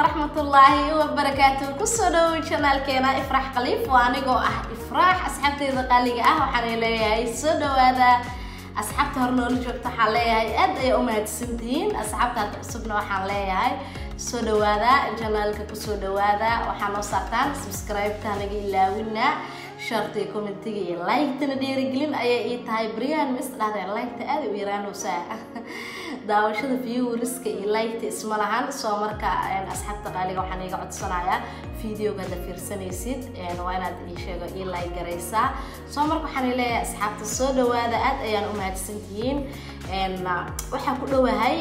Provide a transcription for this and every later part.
waraxmatullaahi wabarakaatu ku soo dhawow janaalkeena ifraax khaliif. Waa anigoo ah ifraax asxaabteeda qaaliga ah waxaan leeyahay soo dhawaada asxaabta hore noola joogta waxaan leeyahay aad ayay u mahadsantihiin asxaabta hadda cusubna waxaan leeyahay soo dhawaada janaalka ku soo dhawaada waxaa noo saartaan subscribe-ta hanaga ilaawina sharti commentiga iyo like-tana dhiirigelin ayay ii tahay. Baryahan mis dhahdeen like-ta aad u yaraanaysaa daawashada viewriska iyo like-ta isma lahan. Soo marka asxaabta qaaliga waxaan iiga codsanayaa videoga fiirsanaysid. Waa inaad sheego ii like garaysaa. Soo marka waxaan leeyahay asxaabta soo dhawaada aad ayaan u mahadsantihiin waxaa ku dhowahay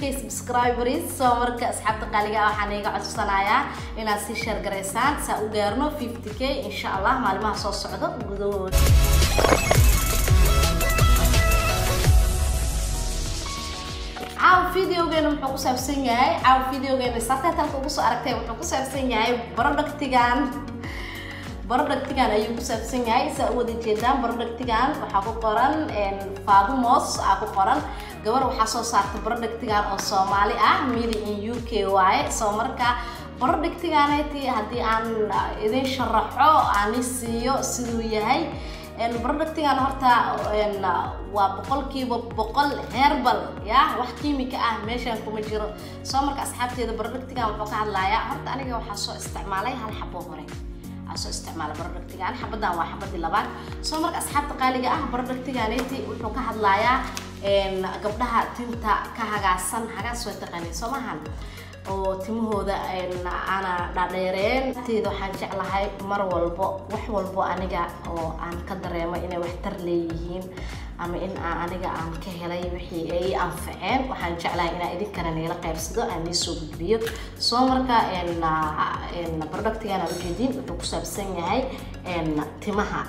k subscribers. Soo marka asxaabta qaaliga waxaan iiga codsanayaa inaad sii sheer garaysaan. Saa u gaarno k insha allah maalimaha soo socdo gudahooda caaw videogeena muxuu ku saabsan yahay. Caaw videogeena talka ugu soo aragtay wuxuu ku saabsan yahay productigan productigan ayuu ku saabsan yahay. Saa u wada jeedaan productigan waxaa ku qoran fadumos aa ku qoran. Gabar waxaa soo saarta productigan oo soomaali ah made in u k waaye. Soo marka productiganati haddii aan idin sharaxo aan i siiyo siduu yahay productigan horta waa boqolkiiba boqol herbal ya. Wax kiimika ah meeshaan kuma jiro. Soo marka asxaabteeda productigan wuxuu ka hadlayaa horta aniga waxaa soo isticmaalay hal xabo hore. Soo isticmaala productigan xabadan waa xabadii labaad. Soo marka asxaabta qaaliga ah productiganeti wuxuu ka hadlayaa gabdhaha tinta ka hagaasan hagaas way taqaanay. Soo maahan oo timahooda aana dhadheereen teeda waxaan jeclahay mar walbo wax walbo aniga oo aan ka dareemo inay waxtar leeyihiin ama in aan aniga aan ka helay wixii ay anfaceen waxaan jeclahay inaan idinkana nagala qaybsado aan niisoo gudbiyo. Soo marka productigan aan ujeedin wuxuu ku saabsan yahay timaha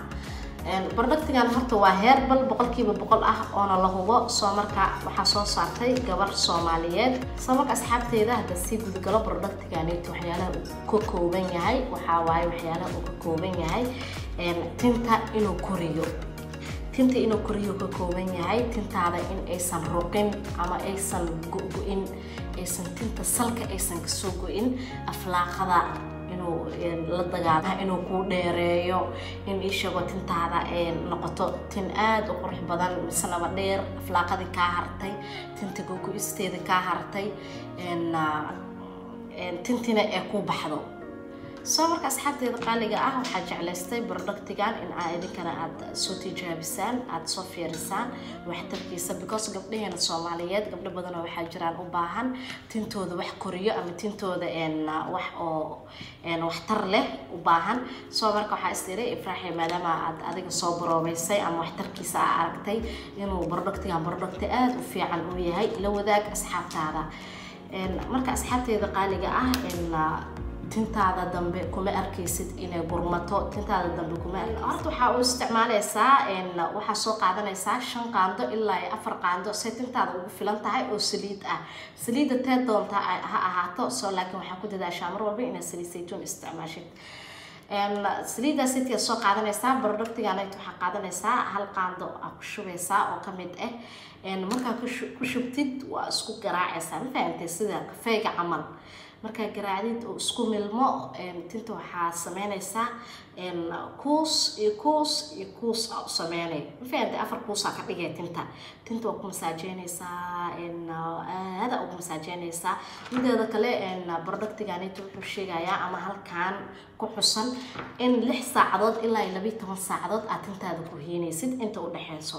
productigan horta waa herbal boqolkiiba boqol ah oona la hubo. Soo marka waxaa soo saartay gabar soomaaliyeed. Soo asxaabteeda hadda sii gudgalo productiganet waxyaalaha uu ka kooban yahay. Waxaa waaye waxyaalaha uu ka kooban yahay tinta inuu koriyo. Tinta inuu koriyo ka kooban yahay tintaada in aysan ruqin ama aysan go-go-in aysan tinta salka aysan ka soo go-in aflaaqada inuu la dagaala inuu kuu dheereeyo in ii sheego tintaada noqoto tin aada u qurux badan misnaba dheer aflaaqadii kaa hartay tinta gogo-isteeda kaa hartay tintina ee ku baxdo soo marka asxaabteeda qaaliga ah waxaa jeclaystay productigan in aa idinkana aada soo tijaabisaan aada soo fiirisaan waxtarkiisa because gabdhaheena soomaaliyeed gabdho badanoo waxaa jiraan u baahan tintooda wax koriyo ama tintooda wax oo waxtar leh u baahan. Soo marka waxaa istiri ifraaxi maadaama aad adiga soo baroobeysay ama waxtarkiisa aa aragtay inuu productigan producti aada u fiican uu yahay la wadaag asxaabtaada. Marka asxaabteeda qaaliga ah tintaada dambe kuma arkaysid inay gurmato tintaada dambe kuma horta waxaa u isticmaalaysaa waxaa soo qaadanaysaa shan qaando ilaa afar qaando say tintaada ugu filan tahay oo saliid ah. Saliidda tee doonta ha ahaato soo laakiin waxaa ku dadaashaa mar walba inaad saliid saytuun isticmaashid saliiddaas intii soo qaadanaysaa productiganet waxaa qaadanaysaa hal qaando aa ku shubeysaa oo ka mid ah markaa ku shubtid waa isku garaacaysaa. Ma fahamtay sida kafeyga camal markaa garaacdid oo isku milmo tinta waxaa sameynaysaa kuus iyo kuus iyo kuus aa u sameynay. Ma fahamtay afar kuusaa ka dhigay tinta. Tinta waa ku masaajeynaysaa aada ugu masaajeynaysaa mideeda kale productiganit wuxuu sheegayaa ama halkan ku xusan in lix saacadood ilaa iyo labiiyo toban saacadood aad tintaada ku hiinaysid inta u dhexeyso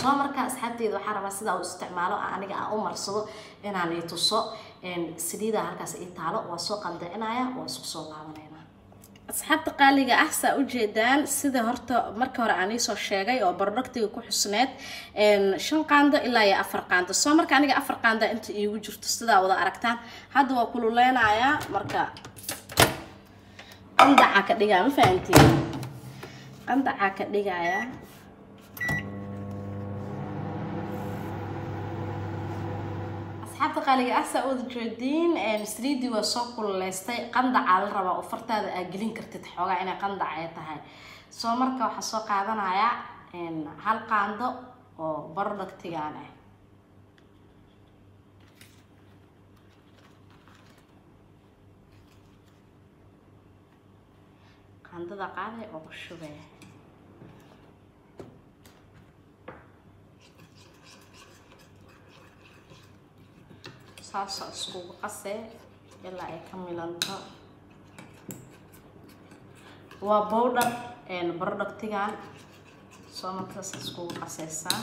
soo marka asxaabteeda waxaa rabaa sidaa u isticmaalo aniga aan u marsado inaan ii tuso saliida halkaas ii taalo waa soo qandacinaya waa isku soo laabanayna asxaabta qaaliga ah saa ujeedaan sida horta marka hore aan iisoo sheegay oo productiga ku xusneed shan qaando ilaa iyo afar qaando. Soo marka aniga afar qaanda inta iigu jirto sidaa wada aragtaan. Hadda waa kululeynayaa marka qandacaa ka dhigaya ma fahantiin? Qandacaa ka dhigaya asxaabta qaaliga ah saa-uud jardin streedi waa soo kululeystay qandacaa la rabaa oo fartaada aad gelin kartid xoogaa inay qandac ay tahay. Soo marka waxaa soo qaadanayaa hal qaando oo productigan ah eh. qaandada qaaday oo ku shubee. Saasoo iskugu qasee ilaa ay ka milanto. Waa bowdhar productigan soo markaas iskugu qaseysaa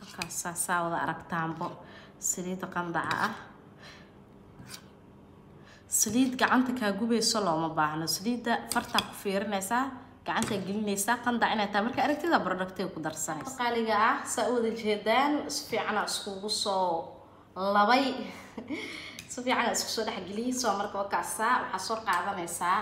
halkaas saasaa wada aragtaanbo. Saliidda qandaca ah. Saliid gacanta kaa gubayso looma baahno. Saliidda fartaa ku fiirinaysaa gacantaa gelinaysaa qandac inay tahay. Marka aragtida productiga ku darsanaysa qaaliga ah saa u wada jeedaan si fiicana iskugu soo labay. Si fiican isku soo dhexgeliyay soo marka wakaasaa waxaa soo qaadanaysaa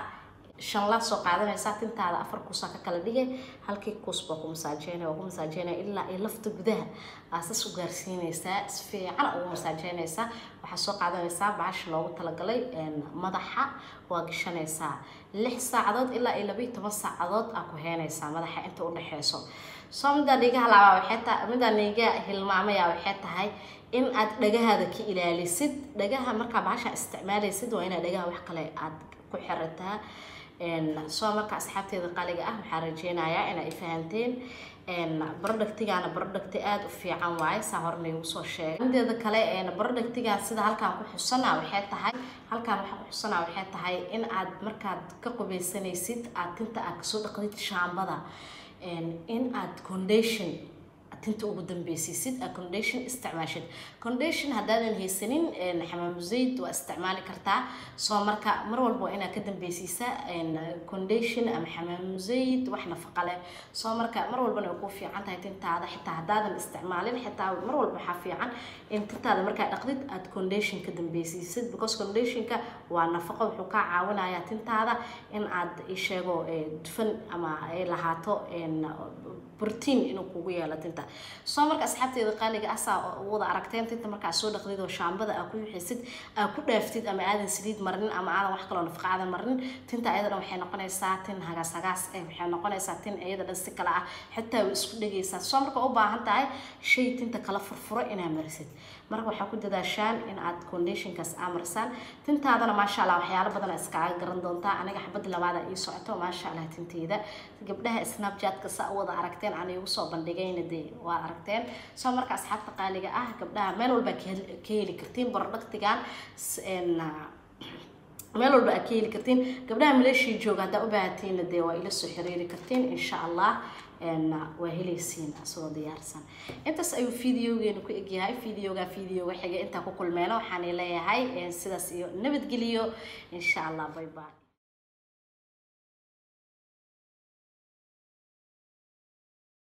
shanla soo qaadanaysaa tintaada afar kuusaa ka kala dhigay halkii kuus baa ku masaajeynaya oo ku masaajeynaya ilaa ay lafta gudaha. Aasas u gaarsiinaysaa si ugu masaajeynaysaa waxaa soo qaadanaysaa bahasha loogu talagalay madaxa waa gashanaysaa. Lix saacadood ilaa iyo labayo toban saacadood aa ku heynaysaa madaxa inta u soo midaan iga halaabaa waxay tahay midaan iga hilmaamaya waxay tahay in aad dhagahaada ka ilaalisid. Dhagaha markaa bahasha isticmaalaysid waa inaad dhagaha wax kale aad ku xirataa soo marka asxaabteeda qaliga ah waxaa rajeynayaa inay fahanteen productigaana producti aada u fiican waaye saa horena igu soo sheegay mideeda kale productigan sida halkaan ku xusana waxay tahay halkaan waxaa ku xusana waxay tahay in aad markaad ka qubaysanaysid aad tinta aad ka soo dhaqdid shaambada. In aad condition tinta ugu dambeysiisid aad condition isticmaashid condition haddaadan haysanin xamaam waa isticmaali kartaa. Soo marka mar walba waa inaad ka dambeysiisa condition ama xamaam wax nafaqa leh. Soo marka mar walbana way ku fiican tahay tintaada. Xitaa haddaadan isticmaalin xitaa mar walba waxaa fiican in tintaada markaa dhaqdid aad condition ka dambeysiisid because conditionka waa nafaqo wuxuu kaa caawinayaa tintaada in aad isheego dufan ama ay lahaato brotiin inuu kugu yeelo tinta soo marka asxaabteeda qaaliga asaa wada aragteen tinta markaa soo dhaqdid oo shaambada aa ku wixisid aa ku dhaaftid ama aadan saliid marinin ama aadan wax kaloo nafaqa aadan marinin tinta ayada waxay noqonaysaa tin hagaas hagaas eh waxay noqonaysaa tin dhan si kale ah xitaa way isku dhegaysaa. Soo marka u baahan tahay shay tinta kala furfuro inaa marisid. Marka waxaa ku dadaashaan in aad conditionkaas aa marsaan. Tintaadana maasha allah waxyaalo badan iskaaga garan doontaa aniga xabadii labaada ii socoto maasha allah tinteyda gabdhaha snapchatka saa wada aragteen aan iigu soo bandhigayna dee waa aragteen. Soo marka asxaabta qaaliga ah gabdhaha meel walba ka heli kartiin productigan meel walba aad ka heli kartiin. Gabdhaha maleeshia jooga haddaa u baahatiinna dee waa ila soo xiriiri kartiin insha allah. Waa helaysiin asagoo diyaarsan. Intaas ayuu videogeenu ku egyahay videoga videoga xiga intaa ku kulmeeno. Waxaan leeyahay sidaas iyo nabadgeliyo. Insha allah bye bye